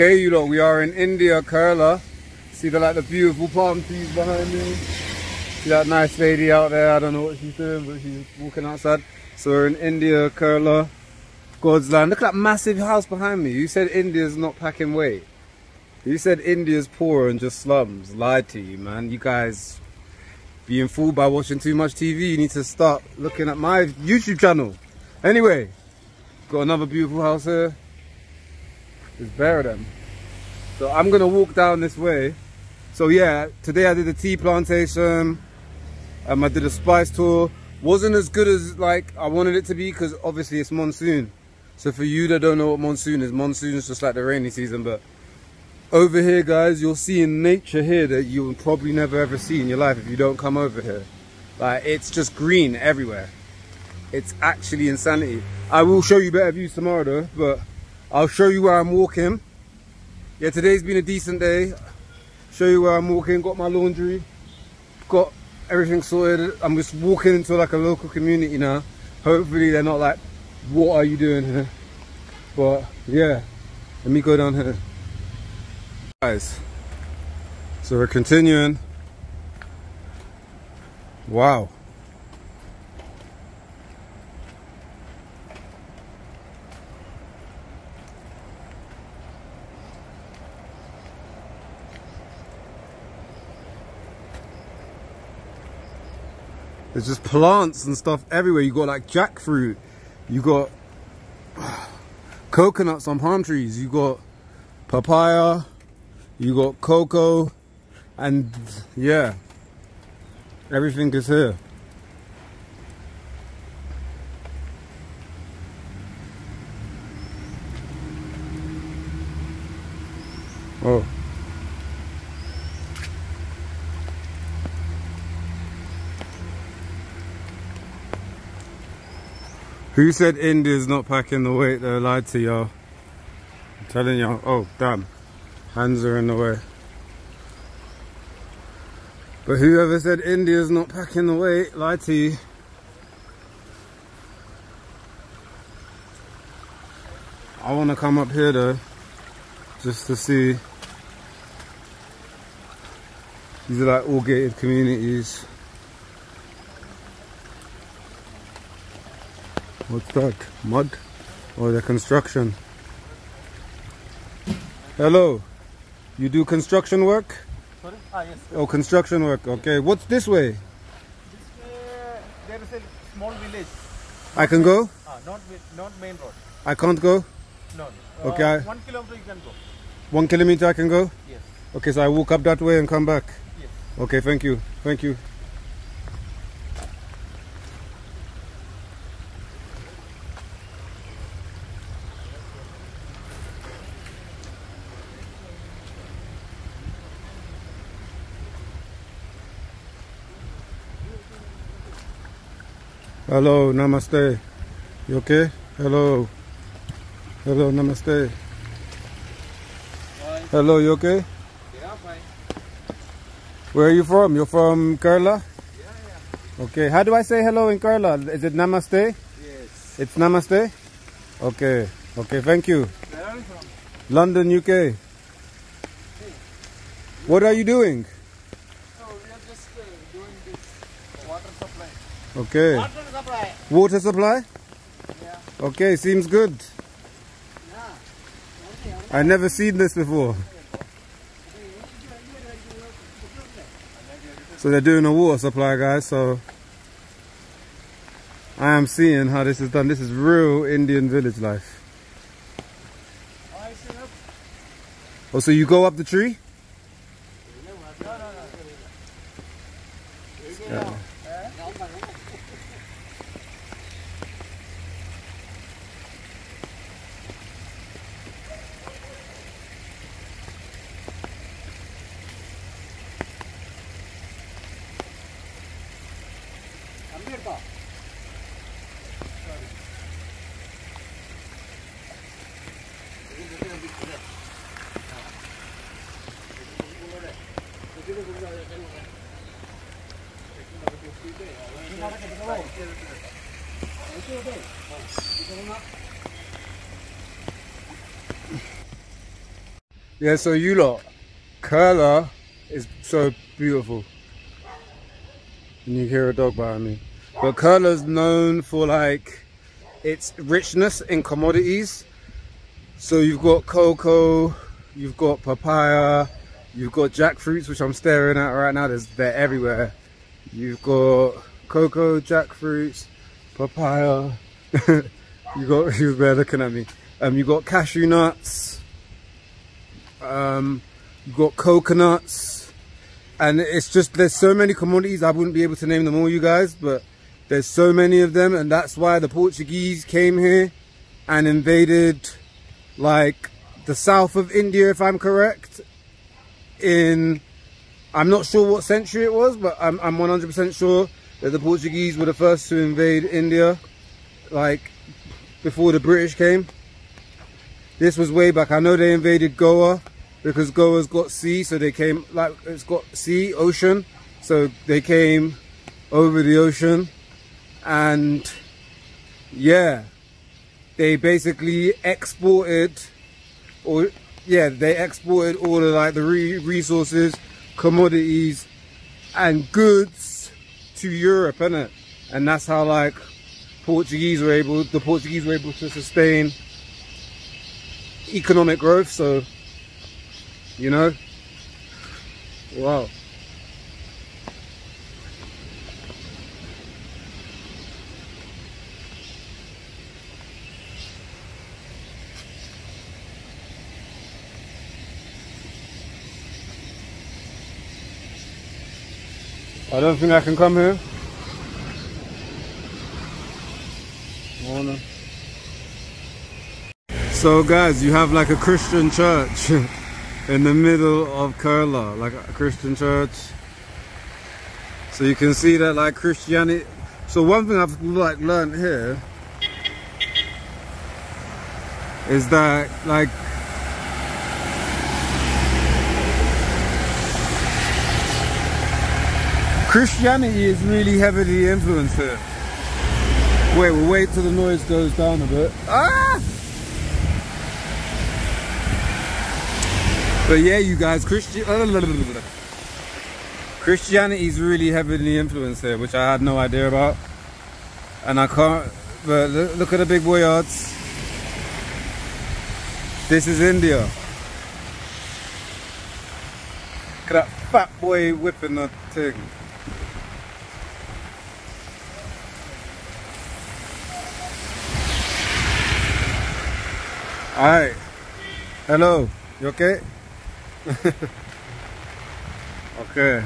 Okay, you lot, we are in India, Kerala. See the like the beautiful palm trees behind me. See that nice lady out there? I don't know what she's doing, but she's walking outside. So we're in India, Kerala, God's land. Look at that massive house behind me. You said India's not packing weight. You said India's poor and just slums. Lied to you, man. You guys being fooled by watching too much TV. You need to start looking at my YouTube channel. Anyway, got another beautiful house here. There's bear them. So I'm gonna walk down this way. So yeah, today I did a tea plantation. Um, I did a spice tour. Wasn't as good as like I wanted it to be because obviously it's monsoon. So for you that don't know what monsoon is, monsoon is just like the rainy season. But over here, guys, you'll see in nature here that you'll probably never ever see in your life if you don't come over here. Like it's just green everywhere. It's actually insanity. I will show you better views tomorrow though, but I'll show you where I'm walking. Yeah, today's been a decent day. Show you where I'm walking, got my laundry, got everything sorted. I'm just walking into like a local community now. Hopefully they're not like, what are you doing here? But yeah, let me go down here. Guys, so we're continuing. Wow. There's just plants and stuff everywhere. You got like jackfruit. You got coconuts on palm trees. You got papaya. You got cocoa. And yeah, everything is here. Oh. Who said India's not packing the weight? They lied to y'all. I'm telling y'all. Oh, damn. Hands are in the way. But whoever said India's not packing the weight lied to you. I want to come up here though, just to see. These are like all gated communities. What's that? Mud? Or the construction? Hello. You do construction work? Sorry? Ah, yes. Oh, construction work. Okay. What's this way? This way, there is a small village. I can go? Ah, not not main road. I can't go? No. Okay, I- one kilometer you can go. One kilometer I can go? Yes. Okay, so I walk up that way and come back. Yes. Okay, thank you. Thank you. Hello, namaste. You okay? Hello. Hello, namaste. Hello, you okay? Yeah, fine. Where are you from? You're from Kerala? Yeah. Okay, how do I say hello in Kerala? Is it namaste? Yes. It's namaste? Okay, okay, thank you. Where are you from? London, UK. What are you doing? So we are just uh, doing this water supply. Okay, Water supply. water supply? Yeah. Okay, seems good. I never seen this before. So they're doing a water supply, guys. So I am seeing how this is done. This is real Indian village life. Oh, so you go up the tree? Yeah. Yeah, so you lot, Kerala is so beautiful. And you hear a dog behind me. But Kerala's known for like its richness in commodities. So you've got cocoa, you've got papaya, you've got jackfruits, which I'm staring at right now. There's, they're everywhere. You've got cocoa, jackfruits, papaya. you got, you were looking at me. Um, you got cashew nuts. Um, got coconuts. And it's just, there's so many commodities. I wouldn't be able to name them all, you guys, but there's so many of them. And that's why the Portuguese came here and invaded like the south of India, if I'm correct, in, I'm not sure what century it was, but I'm 100% sure that the Portuguese were the first to invade India, like before the British came. This was way back. I know they invaded Goa because Goa's got sea, so they came, like it's got sea, ocean, so they came over the ocean and yeah, they basically exported or yeah, they exported all of like the re resources, commodities and goods to Europe, innit? And that's how like Portuguese were able, the Portuguese were able to sustain economic growth. So, you know, wow. I don't think I can come here. So guys, you have like a Christian church in the middle of Kerala, like a Christian church. So you can see that like Christianity. So one thing I've like learned here is that like Christianity is really heavily influenced here. Wait, we'll wait till the noise goes down a bit. Ah! But yeah, you guys, Christian Christianity is really heavily influenced here, which I had no idea about. And I can't, but look, at the big boy yards. This is India. Look at that fat boy whipping the thing. Hi. Hello. You okay? okay.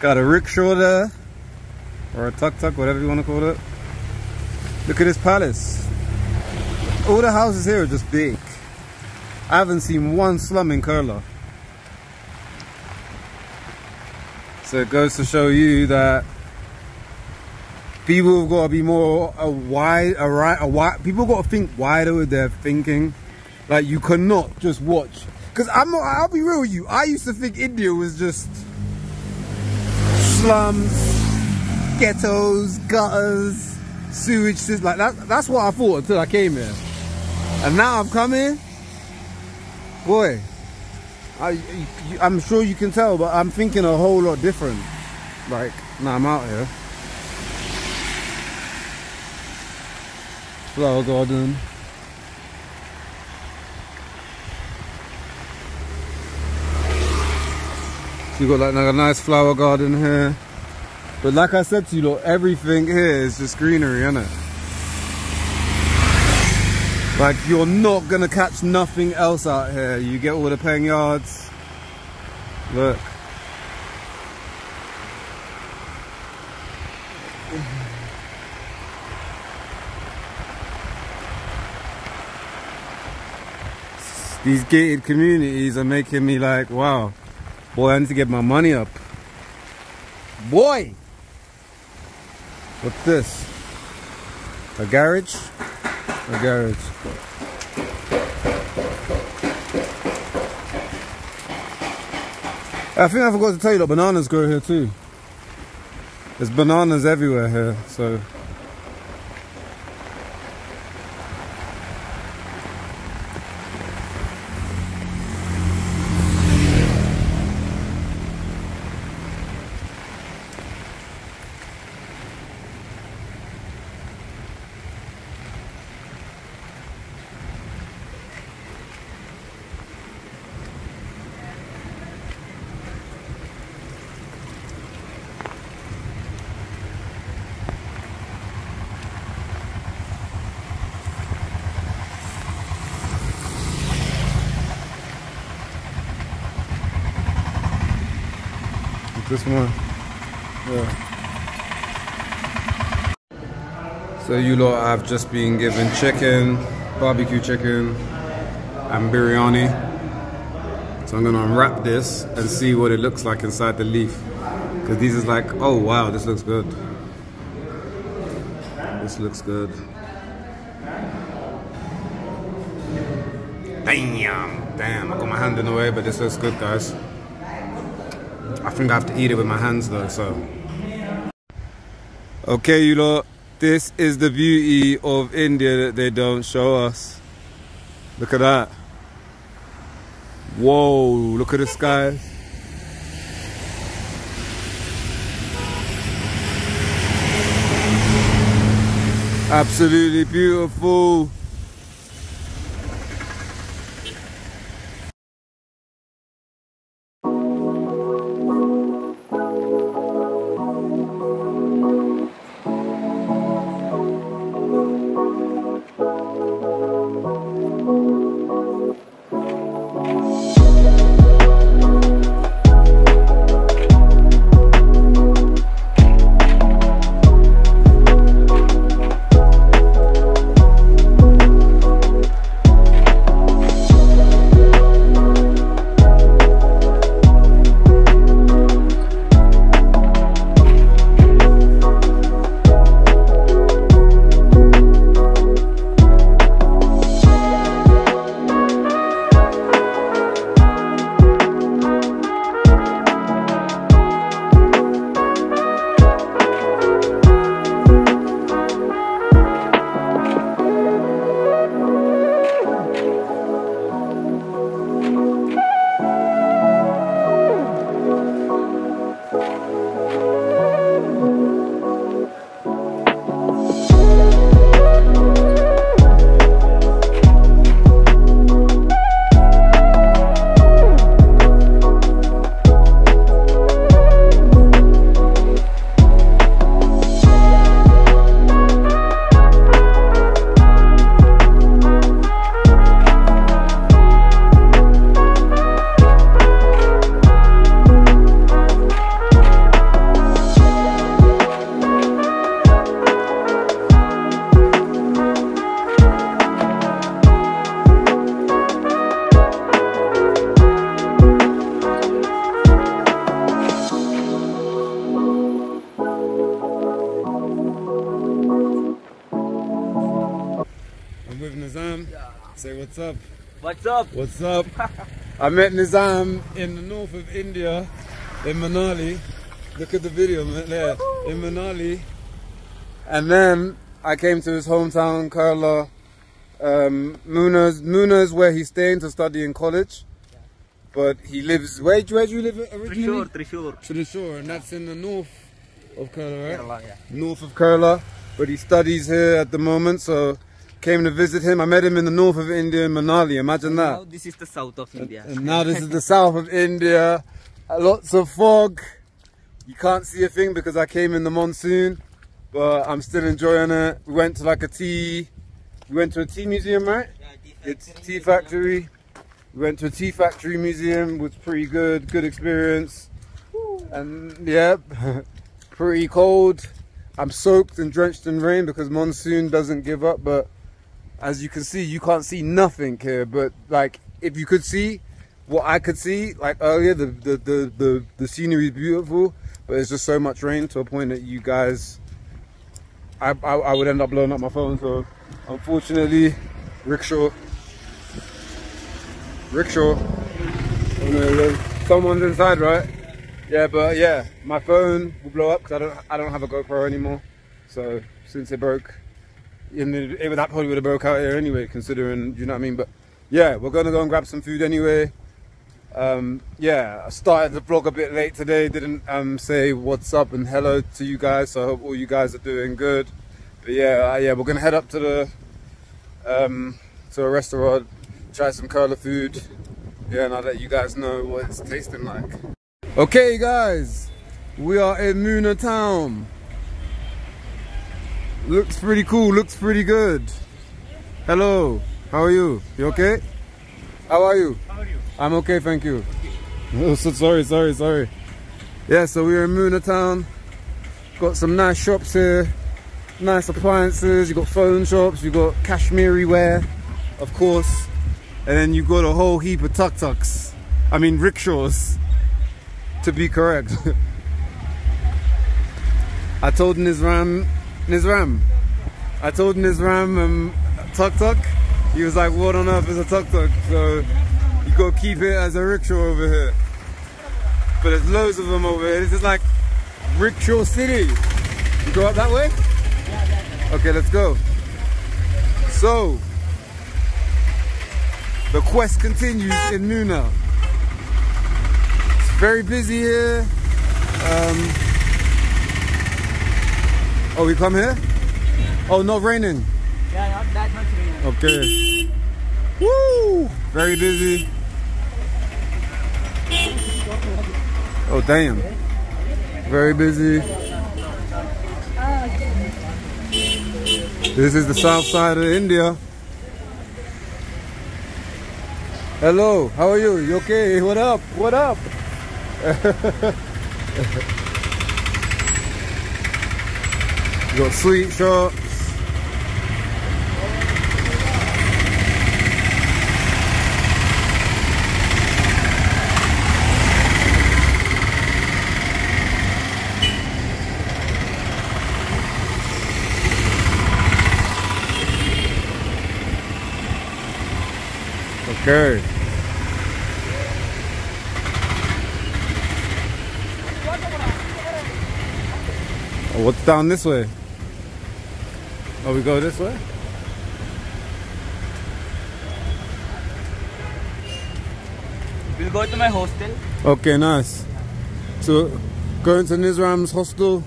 Got a rickshaw there. Or a tuk-tuk, whatever you want to call it. Look at this palace. All the houses here are just big. I haven't seen one slum in Kerala. So it goes to show you that people have got to be more a wide, a right, a wide. People got to think wider with their thinking. Like you cannot just watch. Cause I'm I'll be real with you. I used to think India was just slums, ghettos, gutters, sewage systems. Like that, that's what I thought until I came here. And now I'm coming. Boy, I, I'm sure you can tell, but I'm thinking a whole lot different. Like, now I'm out here. Flower garden. You got like, like a nice flower garden here. But like I said to you, look, everything here is just greenery, isn't it? Like you're not gonna catch nothing else out here. You get all the paying yards. Look. These gated communities are making me like, wow. Boy, I need to get my money up. Boy! What's this? A garage? A garage. I think I forgot to tell you that bananas grow here too. There's bananas everywhere here, so This one. Yeah. So you lot have just been given chicken, barbecue chicken, and biryani. So I'm gonna unwrap this and see what it looks like inside the leaf. Cause these is like, oh wow, this looks good. This looks good. Damn, damn, I got my hand in the way, but this looks good, guys. I think I have to eat it with my hands though, so. Okay, you lot, this is the beauty of India that they don't show us. Look at that. Whoa, look at the skies. Absolutely beautiful. What's up? What's up? I met Nizam in the north of India, in Manali. Look at the video man, there, in Manali. And then I came to his hometown, Kerala. Um, Munnar's, Munnar's where he's staying to study in college. But he lives, where, where do you live originally? Thrissur, Thrissur. Shore, and that's in the north of Kerala, right? Kerala, yeah. north of Kerala, but he studies here at the moment. So came to visit him. I met him in the north of India, in Manali. Imagine Now that. this is the south of India. And now this is the south of India. Lots of fog. You can't see a thing because I came in the monsoon, but I'm still enjoying it. We went to like a tea. We went to a tea museum, right? It's tea factory. We went to a tea factory museum. Was pretty good. Good experience. And yeah, pretty cold. I'm soaked and drenched in rain because monsoon doesn't give up. But as you can see, you can't see nothing here. But like, if you could see what I could see, like earlier, the the the the, the scenery is beautiful. But it's just so much rain to a point that you guys, I I, I would end up blowing up my phone. So unfortunately, rickshaw, rickshaw. Oh, Someone's inside, right? Yeah, but yeah, my phone will blow up because I don't I don't have a GoPro anymore. So since it broke, it, that probably would have broke out here anyway, considering you know what I mean. But yeah, we're gonna go and grab some food anyway. Um, yeah, I started the vlog a bit late today. Didn't um, say what's up and hello to you guys. So I hope all you guys are doing good. But yeah, uh, yeah, we're gonna head up to the um, to a restaurant, try some Kerala food. Yeah, and I'll let you guys know what it's tasting like. Okay, guys, we are in Munnar Town. Looks pretty cool. Looks pretty good. Hello. How are you? You okay? How are you? How are you? I'm okay, thank you. Oh, so sorry, sorry, sorry. Yeah, so we're in Munnar Town. Got some nice shops here. Nice appliances. You got phone shops. You got Kashmiri wear, of course. And then you got a whole heap of tuk-tuks. I mean rickshaws, to be correct. I told Nizam, Nizam, I told Nizam um, tuk-tuk. He was like, what on earth is a tuk-tuk? So you gotta keep it as a rickshaw over here. But there's loads of them over here. This is like Rickshaw City. You go up that way? Okay, let's go. So, the quest continues in Munnar. It's very busy here. Um, oh, we come here? Oh, not raining. Yeah, not that much rain. Okay. Woo! Very busy. Oh, damn. Very busy. This is the south side of India. Hello, how are you? You okay? What up? What up? you got sweet shops. Okay. Oh, what's down this way? Oh, we go this way? We'll go to my hostel. Okay, nice. So, going to Nizam's hostel.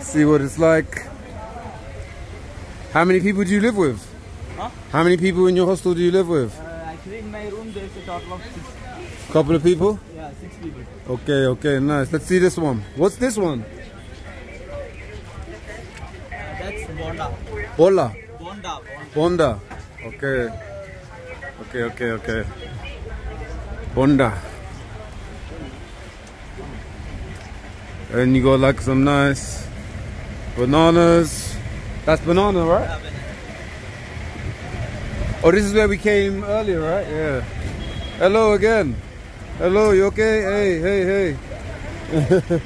See what it's like. How many people do you live with? Huh? How many people in your hostel do you live with? Uh, actually, in my room, there's a total of six. Couple of people? Yeah, six people. Okay, okay, nice. Let's see this one. What's this one? That's Bonda. Bola. Bonda. Bonda. Okay. Okay, okay, okay. Bonda. And you got like some nice bananas. That's banana, right? Oh, this is where we came earlier, right? Yeah. Hello again. Hello, you okay? Hey, hey, hey.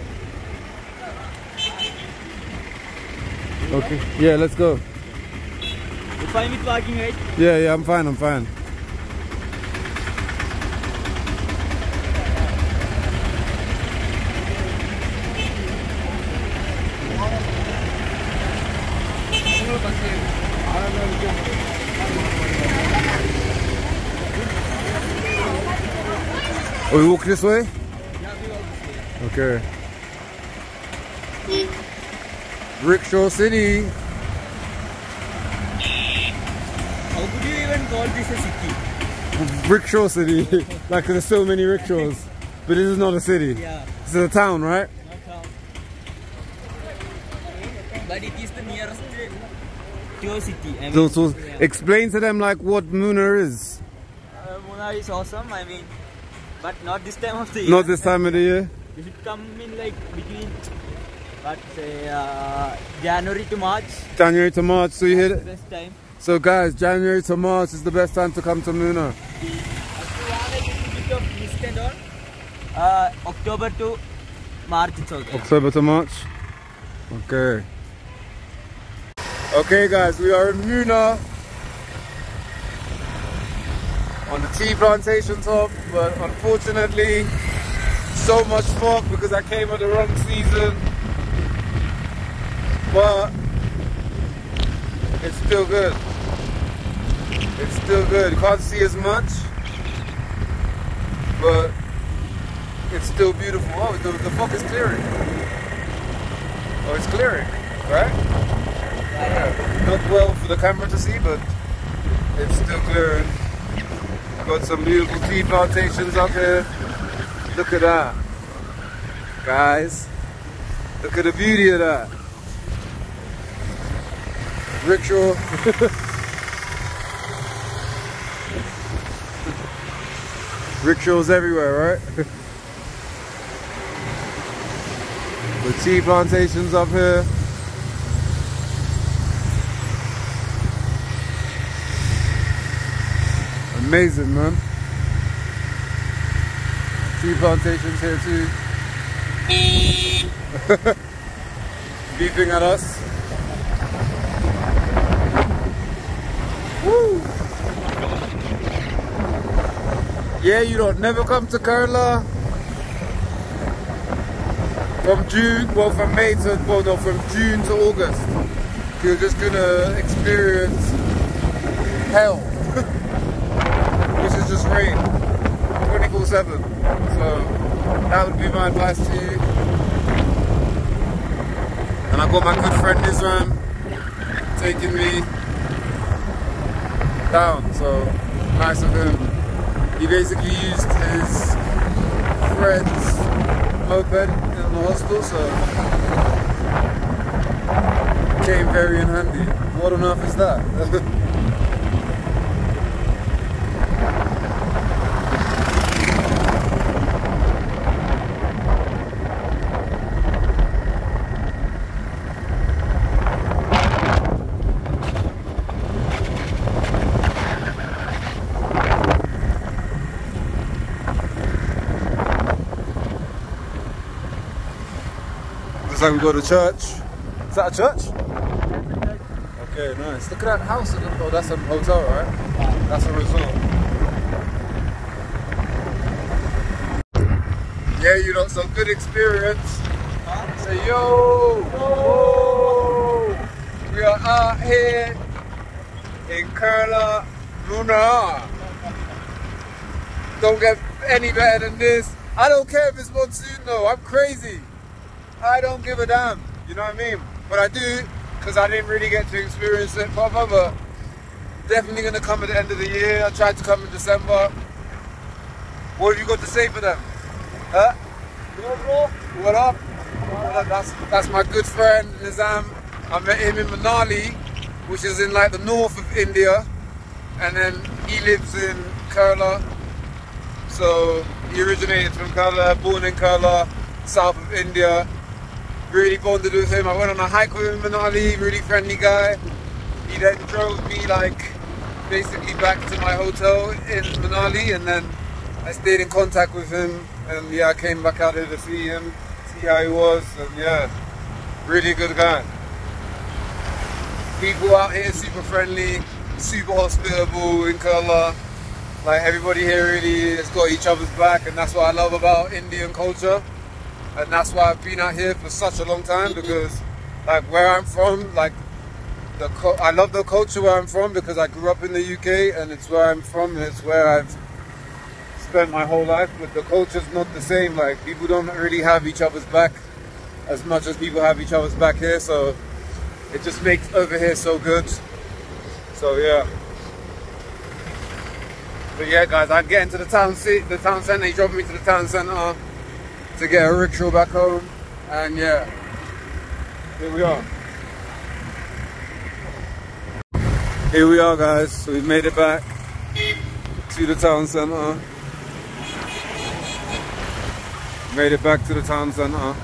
okay. Yeah, let's go. You fine with parking, right? Yeah, yeah, I'm fine, I'm fine. Oh, we walk this way? Okay. Rickshaw City. How could you even call this a city? Rickshaw City. like there's so many rickshaws. But this is not a city. Yeah, This is a town, right? not town. But it is the nearest to a city. I mean, So, so yeah. explain to them like what Munnar is. Uh, Munnar is awesome. I mean, but not this time of the year. Not this time of the year. You should come in like between, but say, uh, January to March. January to March. So you hit it. best time. So guys, January to March is the best time to come to Munnar. If you want like a bit of mist and all, uh, October to March it's okay. October to March. Okay. Okay guys, we are in Munnar on the tea plantation top, but unfortunately so much fog because I came at the wrong season. But it's still good. It's still good. You can't see as much, but it's still beautiful. Oh, the, the fog is clearing. Oh, it's clearing, right? Yeah. Not well for the camera to see, but it's still clearing got some beautiful tea plantations up here. Look at that. Guys, look at the beauty of that. Rickshaw. Rickshaws everywhere, right? the tea plantations up here. Amazing, man. Tea plantations here too. Beeping at us. Woo! Yeah, you don't never come to Kerala from June, well from May to, well no, from June to August. You're just gonna experience hell, just rain, 24-7. So that would be my advice to you. And I got my good friend Nizam taking me down, so nice of him. He basically used his friend's moped in the hostel, so came very in handy. What on earth is that? Looks like we go to church. Is that a church? Okay, nice. Look at that house. Oh, that's a hotel, right? That's a resort. Yeah, you know, some good experience. Say, yo! Whoa! We are out here in Kerala, Munnar. Don't get any better than this. I don't care if it's monsoon though, I'm crazy. I don't give a damn. You know what I mean? But I do, because I didn't really get to experience it proper, but definitely going to come at the end of the year. I tried to come in December. What have you got to say for them? Huh? What up? That's, that's my good friend Nizam. I met him in Manali, which is in like the north of India. And then he lives in Kerala. So he originated from Kerala, born in Kerala, south of India really bonded with him. I went on a hike with him in Manali, really friendly guy. He then drove me like basically back to my hotel in Manali and then I stayed in contact with him and yeah, I came back out here to see him, see how he was and yeah, really good guy. People out here super friendly, super hospitable in Kerala. Like everybody here really has got each other's back and that's what I love about Indian culture and that's why I've been out here for such a long time because like where I'm from like the I love the culture where I'm from because I grew up in the UK and it's where I'm from and it's where I've spent my whole life but the culture's not the same like people don't really have each other's back as much as people have each other's back here so it just makes over here so good. So yeah. But yeah guys I'm getting to the town seat the town center he drove me to the town center to get a rickshaw back home. And yeah, here we are. Here we are guys, so we've made it back to the town centre. Made it back to the town centre.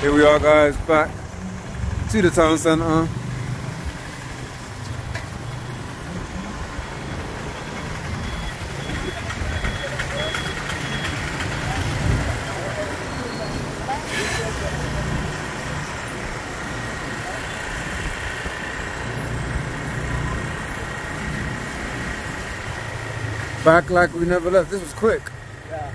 Here we are guys, back to the town centre. Back like we never left. This was quick. Yeah.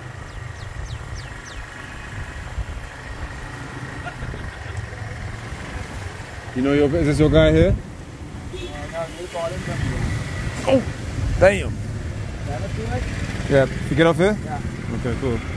You know your is this your guy here? Oh damn. Yeah, you get off here? Yeah. Okay, cool.